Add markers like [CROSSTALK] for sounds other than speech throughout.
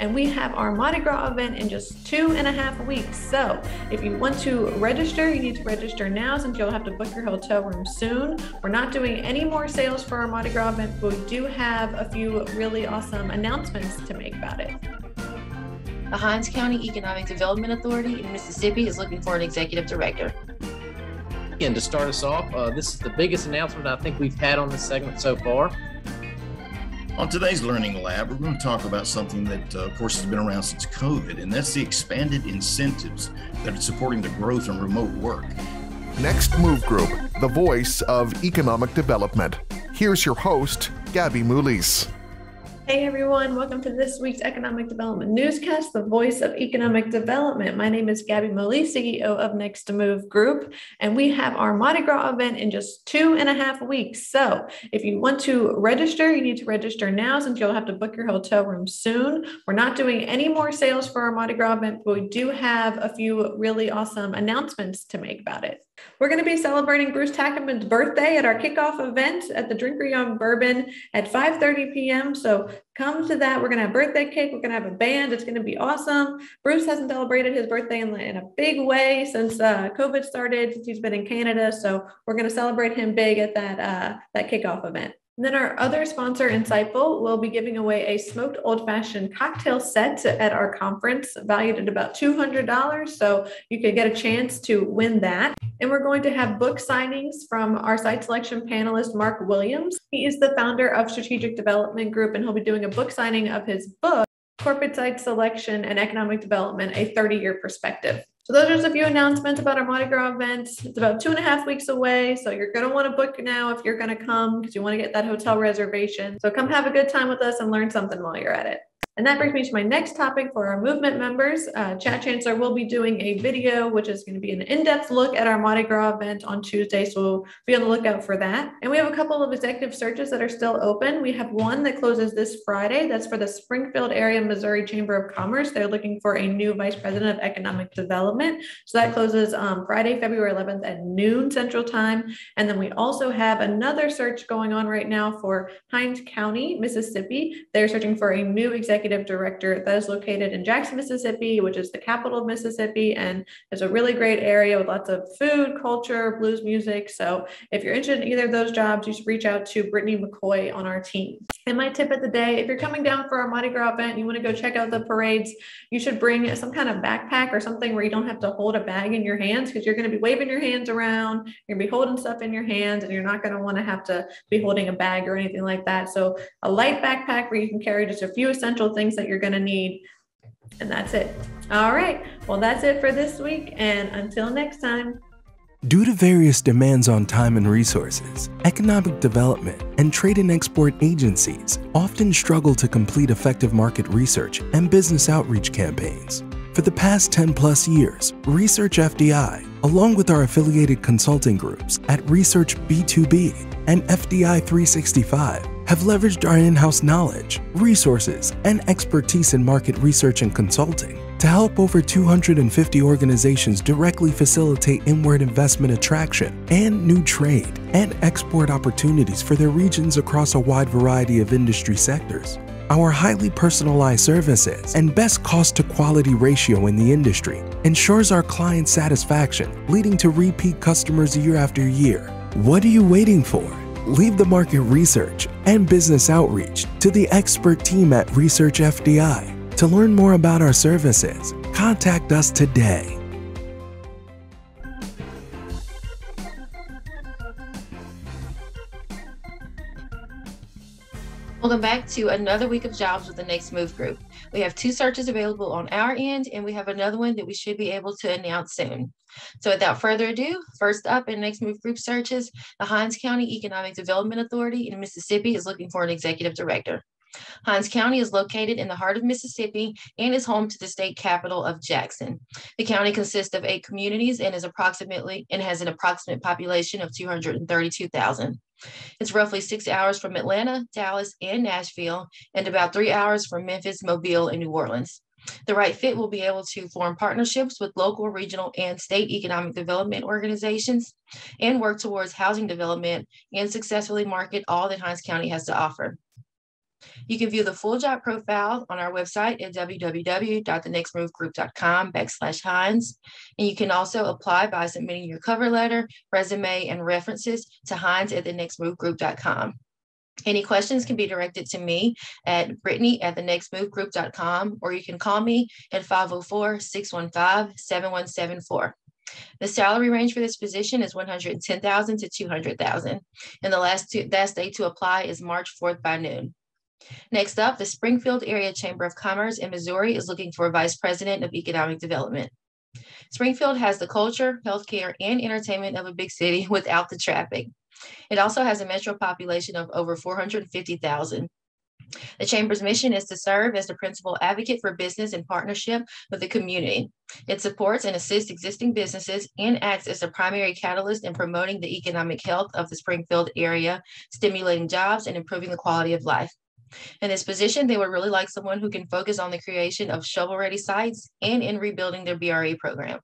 and we have our Mardi Gras event in just two and a half weeks. So if you want to register, you need to register now since you'll have to book your hotel room soon. We're not doing any more sales for our Mardi Gras event, but we do have a few really awesome announcements to make about it. The Hinds County Economic Development Authority in Mississippi is looking for an executive director. And to start us off, uh, this is the biggest announcement I think we've had on this segment so far. On today's Learning Lab, we're going to talk about something that, uh, of course, has been around since COVID, and that's the expanded incentives that are supporting the growth in remote work. Next Move Group, the voice of economic development. Here's your host, Gabby Mulis. Hey everyone, welcome to this week's Economic Development Newscast, the voice of economic development. My name is Gabby Molly, CEO of Next to Move Group, and we have our Mardi Gras event in just two and a half weeks. So if you want to register, you need to register now since you'll have to book your hotel room soon. We're not doing any more sales for our Mardi Gras event, but we do have a few really awesome announcements to make about it. We're going to be celebrating Bruce Tackerman's birthday at our kickoff event at the Drinker Young Bourbon at 5:30 p.m. So come to that. We're going to have birthday cake. We're going to have a band. It's going to be awesome. Bruce hasn't celebrated his birthday in, in a big way since uh, COVID started. Since he's been in Canada, so we're going to celebrate him big at that uh, that kickoff event. And then our other sponsor, mm-hmm. Insightful, will be giving away a smoked old fashioned cocktail set at our conference, valued at about $200. So you could get a chance to win that. And we're going to have book signings from our site selection panelist, Mark Williams. He is the founder of Strategic Development Group, and he'll be doing a book signing of his book, Corporate Site Selection and Economic Development, a 30 year perspective. So those are just a few announcements about our Mardi Gras event. It's about two and a half weeks away. So you're going to want to book now if you're going to come because you want to get that hotel reservation. So come have a good time with us and learn something while you're at it. And that brings me to my next topic for our movement members. Uh, Chad Chancellor will be doing a video, which is going to be an in-depth look at our Mardi Gras event on Tuesday. So be on the lookout for that. And we have a couple of executive searches that are still open. We have one that closes this Friday. That's for the Springfield Area Missouri Chamber of Commerce. They're looking for a new vice president of economic development. So that closes um, Friday, February 11th at noon Central Time. And then we also have another search going on right now for Hinds County, Mississippi. They're searching for a new executive executive director that is located in Jackson, Mississippi, which is the capital of Mississippi, and is a really great area with lots of food, culture, blues music. So if you're interested in either of those jobs, you should reach out to Brittany McCoy on our team. And my tip of the day, if you're coming down for our Mardi Gras event you want to go check out the parades, you should bring some kind of backpack or something where you don't have to hold a bag in your hands because you're going to be waving your hands around, you're going to be holding stuff in your hands, and you're not going to want to have to be holding a bag or anything like that. So a light backpack where you can carry just a few essential things that you're going to need. And that's it. All right. Well, that's it for this week. And until next time. Due to various demands on time and resources, economic development and trade and export agencies often struggle to complete effective market research and business outreach campaigns. For the past 10 plus years, Research FDI, along with our affiliated consulting groups at Research B2B and FDI 365, have leveraged our in-house knowledge, resources, and expertise in market research and consulting to help over 250 organizations directly facilitate inward investment attraction and new trade and export opportunities for their regions across a wide variety of industry sectors. Our highly personalized services and best cost to quality ratio in the industry ensures our client satisfaction, leading to repeat customers year after year. What are you waiting for? leave the market research and business outreach to the expert team at Research FDI. To learn more about our services, contact us today. Welcome back to another week of jobs with the Next Move Group. We have two searches available on our end, and we have another one that we should be able to announce soon. So without further ado, first up in Next Move Group searches, the Hinds County Economic Development Authority in Mississippi is looking for an executive director. Hinds County is located in the heart of Mississippi and is home to the state capital of Jackson. The county consists of eight communities and is approximately and has an approximate population of 232,000. It's roughly six hours from Atlanta, Dallas, and Nashville, and about three hours from Memphis, Mobile, and New Orleans. The right fit will be able to form partnerships with local, regional, and state economic development organizations and work towards housing development and successfully market all that Hinds County has to offer. You can view the full job profile on our website at www.thenextmovegroup.com backslash Hines. And you can also apply by submitting your cover letter, resume, and references to Hines at thenextmovegroup.com. Any questions can be directed to me at Brittany at thenextmovegroup.com, or you can call me at 504 615 7174. The salary range for this position is 110,000 to 200,000. And the last, two, last day to apply is March 4th by noon. Next up, the Springfield Area Chamber of Commerce in Missouri is looking for a Vice President of Economic Development. Springfield has the culture, healthcare, and entertainment of a big city [LAUGHS] without the traffic. It also has a metro population of over 450,000. The Chamber's mission is to serve as the principal advocate for business in partnership with the community. It supports and assists existing businesses and acts as a primary catalyst in promoting the economic health of the Springfield area, stimulating jobs and improving the quality of life. In this position, they would really like someone who can focus on the creation of shovel-ready sites and in rebuilding their BRE program.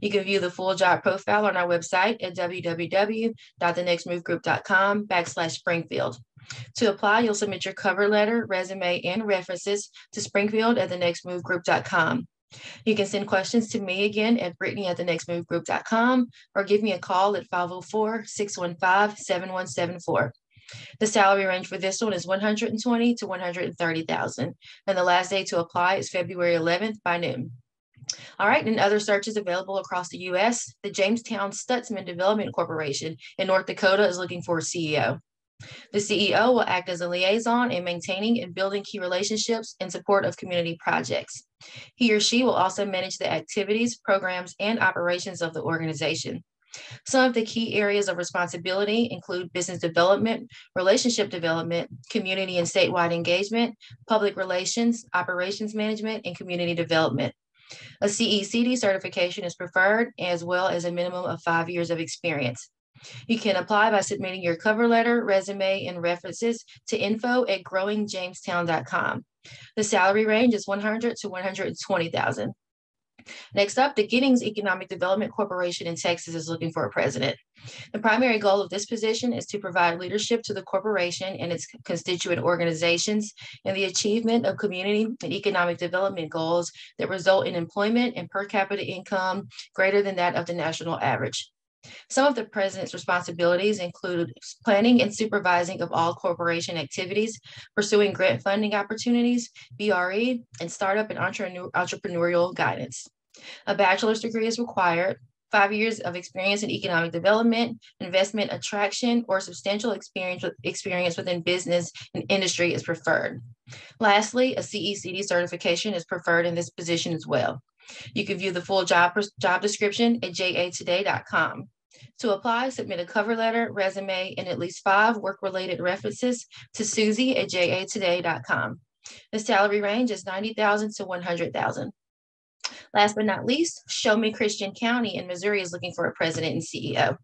You can view the full job profile on our website at www.thenextmovegroup.com backslash Springfield. To apply, you'll submit your cover letter, resume, and references to Springfield at thenextmovegroup.com. You can send questions to me again at Brittany at thenextmovegroup.com or give me a call at 504 615 7174. The salary range for this one is 120 to 130,000, and the last day to apply is February 11th by noon. All right, and other searches available across the U.S. The Jamestown Stutsman Development Corporation in North Dakota is looking for a CEO. The CEO will act as a liaison in maintaining and building key relationships in support of community projects. He or she will also manage the activities, programs, and operations of the organization. Some of the key areas of responsibility include business development, relationship development, community and statewide engagement, public relations, operations management, and community development. A CECD certification is preferred as well as a minimum of five years of experience. You can apply by submitting your cover letter, resume, and references to info at growingjamestown.com. The salary range is 100 to 120,000. Next up, the Giddings Economic Development Corporation in Texas is looking for a president. The primary goal of this position is to provide leadership to the corporation and its constituent organizations in the achievement of community and economic development goals that result in employment and per capita income greater than that of the national average. Some of the president's responsibilities include planning and supervising of all corporation activities, pursuing grant funding opportunities, BRE, and startup and entrepreneurial guidance. A bachelor's degree is required. Five years of experience in economic development, investment attraction, or substantial experience, experience within business and industry is preferred. Lastly, a CECD certification is preferred in this position as well. You can view the full job, job description at jatoday.com. To apply, submit a cover letter, resume, and at least five work-related references to Susie at jatoday.com. The salary range is 90,000 to 100,000. Last but not least, Show Me Christian County in Missouri is looking for a president and CEO.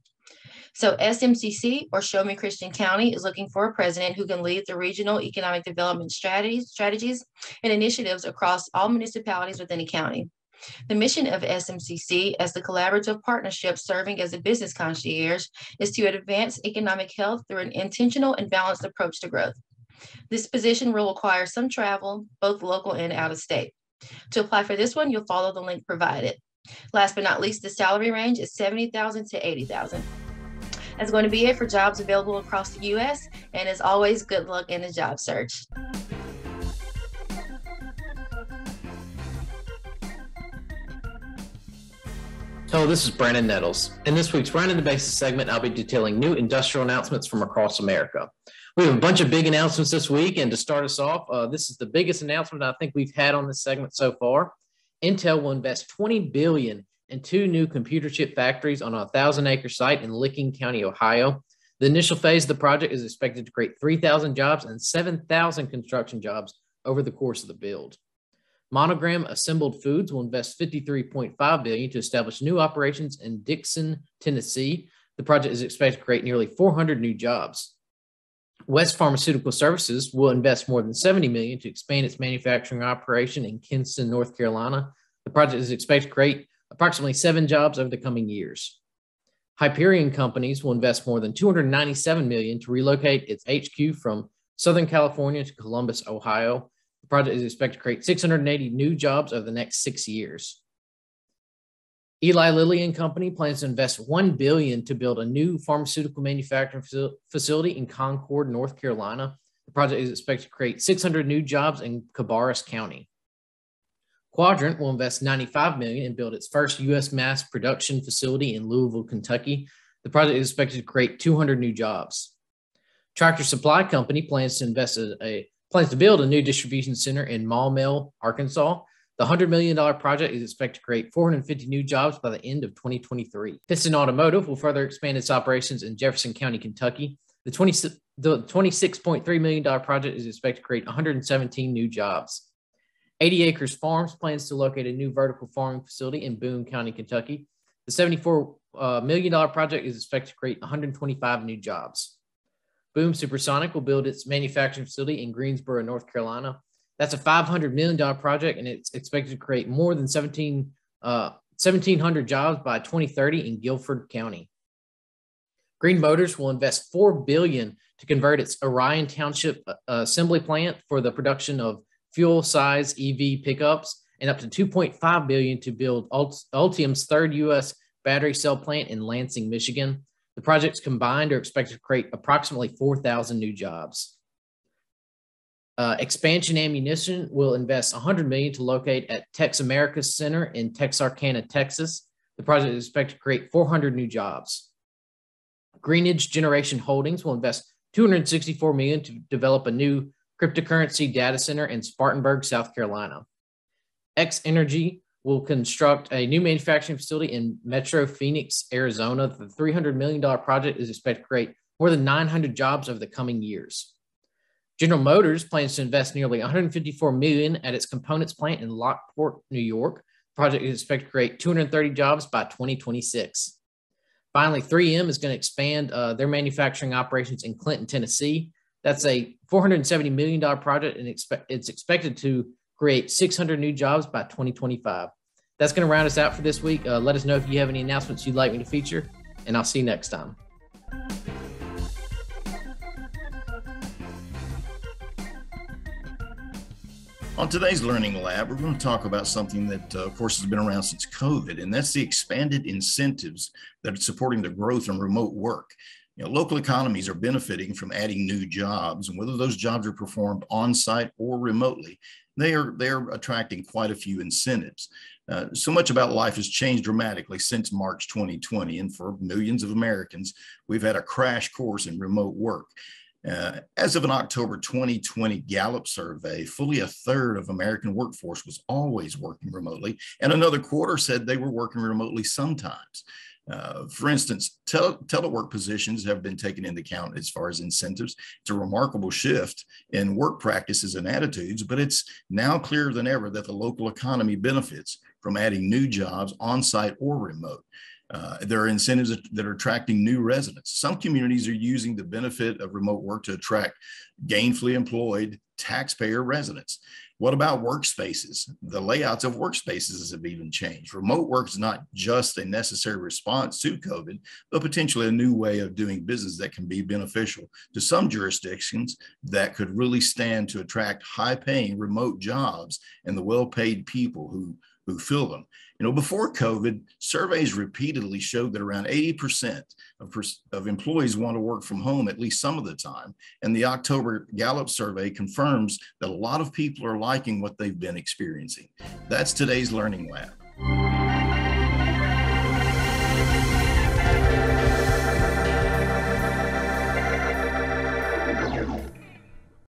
So SMCC or Show Me Christian County is looking for a president who can lead the regional economic development strategies, strategies and initiatives across all municipalities within a county. The mission of SMCC as the collaborative partnership serving as a business concierge is to advance economic health through an intentional and balanced approach to growth. This position will require some travel, both local and out of state. To apply for this one, you'll follow the link provided. Last but not least, the salary range is 70,000 to 80,000. That's going to be it for jobs available across the U.S. And as always, good luck in the job search. Hello, this is Brandon Nettles. In this week's Brandon the Basis segment, I'll be detailing new industrial announcements from across America. We have a bunch of big announcements this week, and to start us off, uh, this is the biggest announcement I think we've had on this segment so far. Intel will invest 20 billion in two new computer chip factories on a thousand acre site in Licking County, Ohio. The initial phase of the project is expected to create 3,000 jobs and 7,000 construction jobs over the course of the build. Monogram Assembled Foods will invest 53.5 billion to establish new operations in Dickson, Tennessee. The project is expected to create nearly 400 new jobs. West Pharmaceutical Services will invest more than 70 million to expand its manufacturing operation in Kinston, North Carolina. The project is expected to create approximately seven jobs over the coming years. Hyperion Companies will invest more than 297 million to relocate its HQ from Southern California to Columbus, Ohio. The project is expected to create 680 new jobs over the next six years. Eli Lilly and Company plans to invest 1 billion to build a new pharmaceutical manufacturing facility in Concord, North Carolina. The project is expected to create 600 new jobs in Cabarrus County. Quadrant will invest 95 million and build its first U.S. mass production facility in Louisville, Kentucky. The project is expected to create 200 new jobs. Tractor Supply Company plans to invest a, a plans to build a new distribution center in Maumelle, Arkansas. The $100 million project is expected to create 450 new jobs by the end of 2023. Piston Automotive will further expand its operations in Jefferson County, Kentucky. The, 20, the $26.3 million project is expected to create 117 new jobs. 80 Acres Farms plans to locate a new vertical farming facility in Boone County, Kentucky. The $74 uh, project is expected to create 125 new jobs. Boom Supersonic will build its manufacturing facility in Greensboro, North Carolina. That's a $500 million project, and it's expected to create more than 17, uh, 1,700 jobs by 2030 in Guilford County. General Motors will invest 4 billion to convert its Orion Township uh, assembly plant for the production of fuel size EV pickups, and up to 2.5 billion to build Ultium's third U.S. battery cell plant in Lansing, Michigan. The projects combined are expected to create approximately 4,000 new jobs. Uh, Expansion Ammunition will invest 100 million to locate at Tex Americas Center in Texarkana, Texas. The project is expected to create 400 new jobs. Greenidge Generation Holdings will invest 264 million to develop a new cryptocurrency data center in Spartanburg, South Carolina. X Energy will construct a new manufacturing facility in Metro Phoenix, Arizona. The $300 million project is expected to create more than 900 jobs over the coming years. General Motors plans to invest nearly 154 million at its components plant in Lockport, New York. The project is expected to create 230 jobs by 2026. Finally, 3M is going to expand uh, their manufacturing operations in Clinton, Tennessee. That's a $470 million project, and expect, it's expected to create 600 new jobs by 2025. That's going to round us out for this week. Uh, let us know if you have any announcements you'd like me to feature, and I'll see you next time. On today's Learning Lab, we're going to talk about something that, uh, of course, has been around since COVID, and that's the expanded incentives that are supporting the growth in remote work. You know, local economies are benefiting from adding new jobs, and whether those jobs are performed on site or remotely, they are they are attracting quite a few incentives. Uh, so much about life has changed dramatically since March 2020, and for millions of Americans, we've had a crash course in remote work. Uh, as of an October 2020 Gallup survey, fully a third of American workforce was always working remotely, and another quarter said they were working remotely sometimes. Uh, for instance, tele- telework positions have been taken into account as far as incentives. It's a remarkable shift in work practices and attitudes, but it's now clearer than ever that the local economy benefits from adding new jobs on site or remote. Uh, there are incentives that are attracting new residents. Some communities are using the benefit of remote work to attract gainfully employed taxpayer residents. What about workspaces? The layouts of workspaces have even changed. Remote work is not just a necessary response to COVID, but potentially a new way of doing business that can be beneficial to some jurisdictions that could really stand to attract high paying remote jobs and the well paid people who who fill them. You know, before COVID, surveys repeatedly showed that around 80% of, of employees want to work from home at least some of the time. And the October Gallup survey confirms that a lot of people are liking what they've been experiencing. That's today's Learning Lab.